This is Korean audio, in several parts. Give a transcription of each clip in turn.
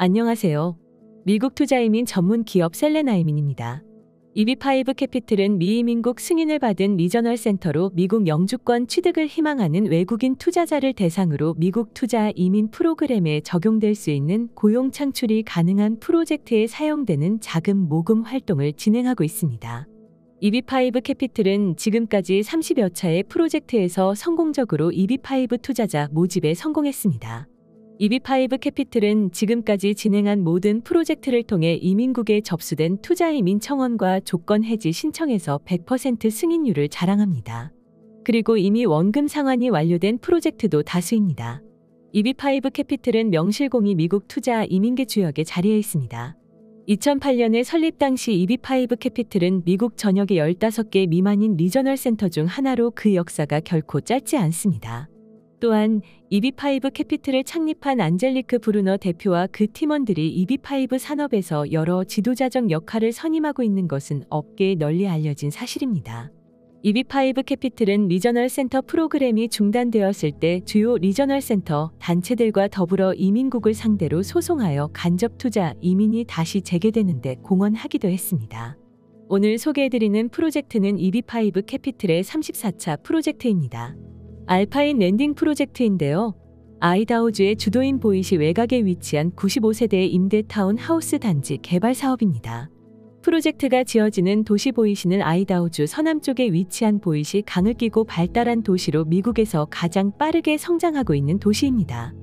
안녕하세요. 미국 투자이민 전문 기업 셀레나이민입니다. EB5 캐피틀은 미이민국 승인을 받은 regional center로 미국 영주권 취득을 희망하는 외국인 투자자를 대상으로 미국 투자 이민 프로그램에 적용될 수 있는 고용 창출이 가능한 프로젝트에 사용되는 자금 모금 활동을 진행하고 있습니다. EB5 캐피틀은 지금까지 30여 차의 프로젝트에서 성공적으로 EB5 투자자 모집에 성공했습니다. EB5 캐피틀은 지금까지 진행한 모든 프로젝트를 통해 이민국에 접수된 투자 이민 청원과 조건 해지 신청에서 100% 승인율을 자랑합니다. 그리고 이미 원금 상환이 완료된 프로젝트도 다수입니다. EB5 캐피틀은 명실공히 미국 투자 이민계 주역에 자리해 있습니다. 2008년에 설립 당시 EB5 캐피틀은 미국 전역의 15개 미만인 regional center 중 하나로 그 역사가 결코 짧지 않습니다. 또한 EB5 캐피틀을 창립한 안젤리크 브루너 대표와 그 팀원들이 EB5 산업에서 여러 지도자적 역할을 선임하고 있는 것은 업계에 널리 알려진 사실입니다. EB5 캐피틀은 regional center 프로그램이 중단되었을 때 주요 리저널 센터 단체들과 더불어 이민국을 상대로 소송하여 간접 투자 이민이 다시 재개되는데 공헌하기도 했습니다. 오늘 소개해드리는 프로젝트는 EB5 캐피틀의 34차 프로젝트입니다. Alpine Landing 프로젝트인데요. 아이다호주의 주도인 보이시 외곽에 위치한 95세대의 임대 타운 하우스 단지 개발 사업입니다. 프로젝트가 지어지는 도시 보이시는 아이다호주 서남쪽에 위치한 보이시 강을 끼고 발달한 도시로 미국에서 가장 빠르게 성장하고 있는 도시입니다.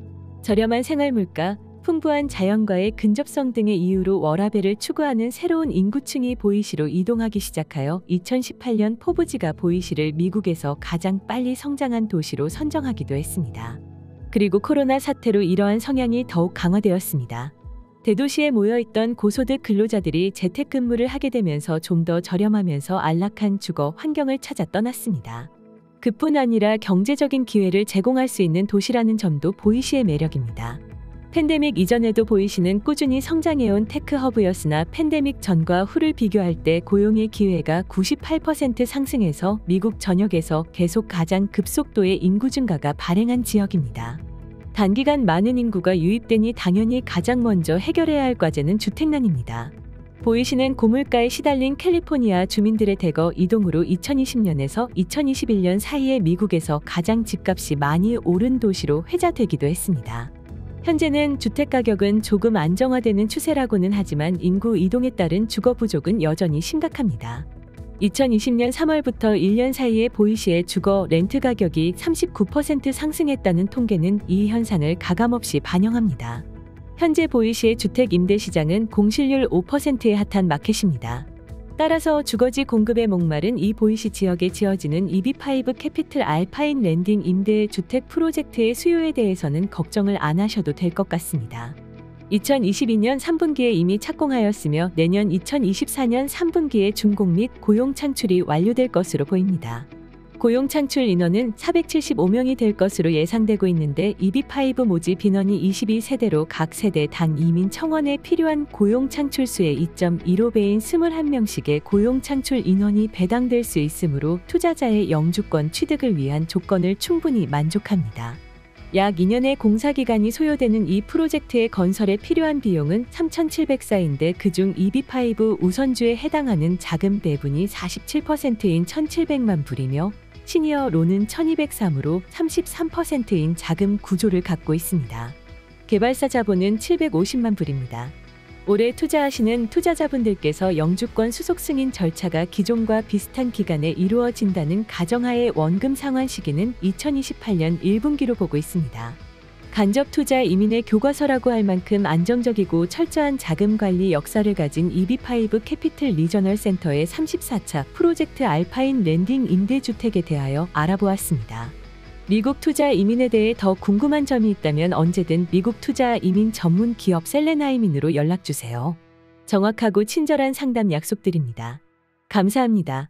저렴한 생활물가, 풍부한 자연과의 근접성 등의 이유로 워라벨을 추구하는 새로운 인구층이 보이시로 이동하기 시작하여 2018년 포브지가 보이시를 미국에서 가장 빨리 성장한 도시로 선정하기도 했습니다. 그리고 코로나 사태로 이러한 성향이 더욱 강화되었습니다. 대도시에 모여있던 고소득 근로자들이 재택근무를 하게 되면서 좀 더 저렴하면서 안락한 주거 환경을 찾아 떠났습니다. 그뿐 아니라 경제적인 기회를 제공할 수 있는 도시라는 점도 보이시의 매력입니다. 팬데믹 이전에도 보이시는 꾸준히 성장해온 tech hub였으나 팬데믹 전과 후를 비교할 때 고용의 기회가 98% 상승해서 미국 전역에서 계속 가장 급속도의 인구 증가가 발생한 지역입니다. 단기간 많은 인구가 유입되니 당연히 가장 먼저 해결해야 할 과제는 주택난입니다. 보이시는 고물가에 시달린 캘리포니아 주민들의 대거 이동으로 2020년에서 2021년 사이에 미국에서 가장 집값이 많이 오른 도시로 회자되기도 했습니다. 현재는 주택 가격은 조금 안정화되는 추세라고는 하지만 인구 이동에 따른 주거 부족은 여전히 심각합니다. 2020년 3월부터 1년 사이에 보이시의 주거 렌트 가격이 39% 상승했다는 통계는 이 현상을 가감없이 반영합니다. 현재 보이시의 주택 임대 시장은 공실률 5%의 핫한 마켓입니다. 따라서 주거지 공급에 목마른 이 보이시 지역에 지어지는 EB5 Capital Alpine Landing 임대 주택 프로젝트의 수요에 대해서는 걱정을 안 하셔도 될 것 같습니다. 2022년 3분기에 이미 착공하였으며 내년 2024년 3분기에 준공 및 고용 창출이 완료될 것으로 보입니다. 고용 창출 인원은 475명이 될 것으로 예상되고 있는데 EB5 모집 인원이 22세대로 각 세대당 이민 청원에 필요한 고용 창출 수의 2.15배인 21명씩의 고용 창출 인원이 배당될 수 있으므로 투자자의 영주권 취득을 위한 조건을 충분히 만족합니다. 약 2년의 공사 기간이 소요되는 이 프로젝트의 건설에 필요한 비용은 3,704인데 그중 EB5 우선주에 해당하는 자금 배분이 47%인 1,700만 불이며 시니어 론은 1203으로 33%인 자금 구조를 갖고 있습니다. 개발사 자본은 750만 불입니다. 올해 투자하시는 투자자분들께서 영주권 수속 승인 절차가 기존과 비슷한 기간에 이루어진다는 가정하에 원금 상환 시기는 2028년 1분기로 보고 있습니다. 간접 투자 이민의 교과서라고 할 만큼 안정적이고 철저한 자금 관리 역사를 가진 EB5 Capital Regional Center의 34차 프로젝트 알파인 랜딩 임대주택에 대하여 알아보았습니다. 미국 투자 이민에 대해 더 궁금한 점이 있다면 언제든 미국 투자 이민 전문 기업 셀레나이민으로 연락 주세요. 정확하고 친절한 상담 약속드립니다. 감사합니다.